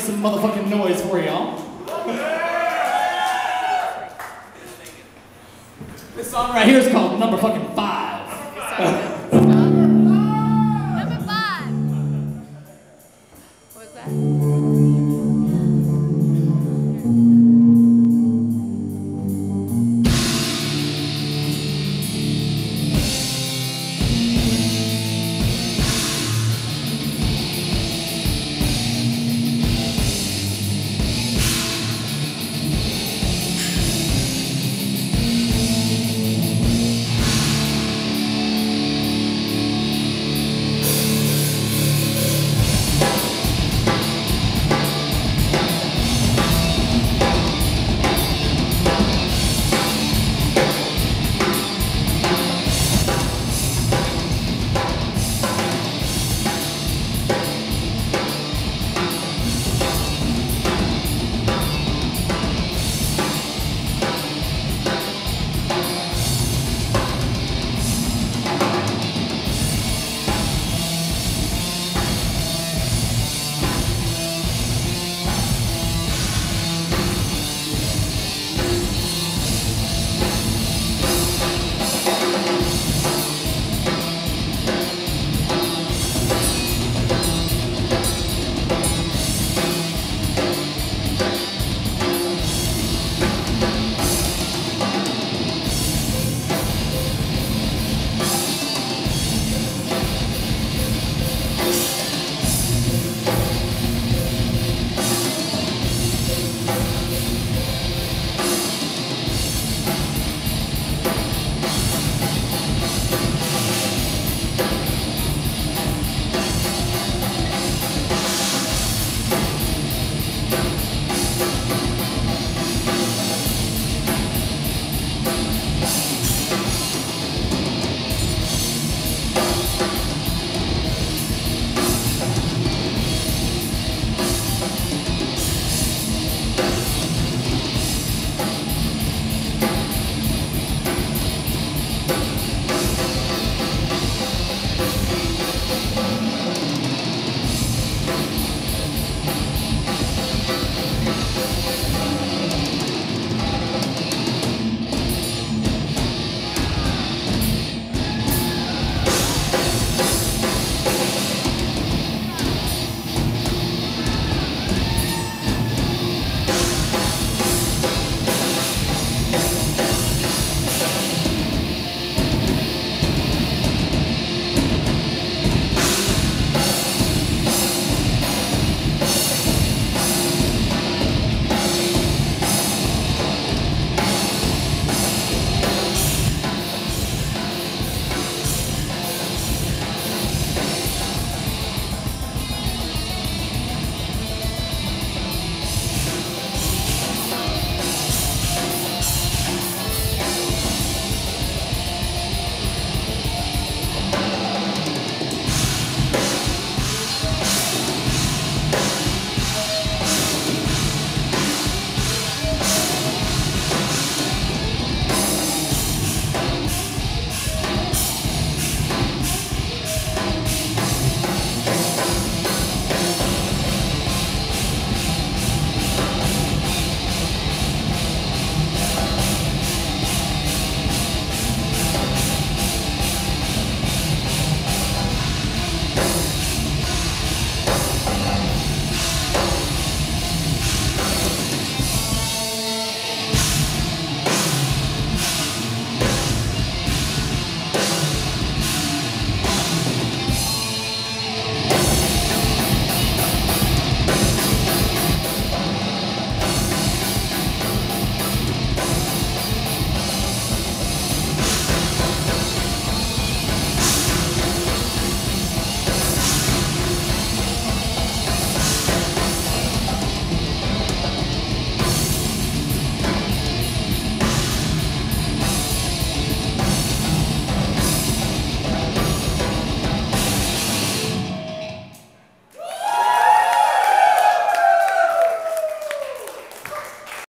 Make some motherfucking noise for y'all. This song right here is called Number Fucking Five.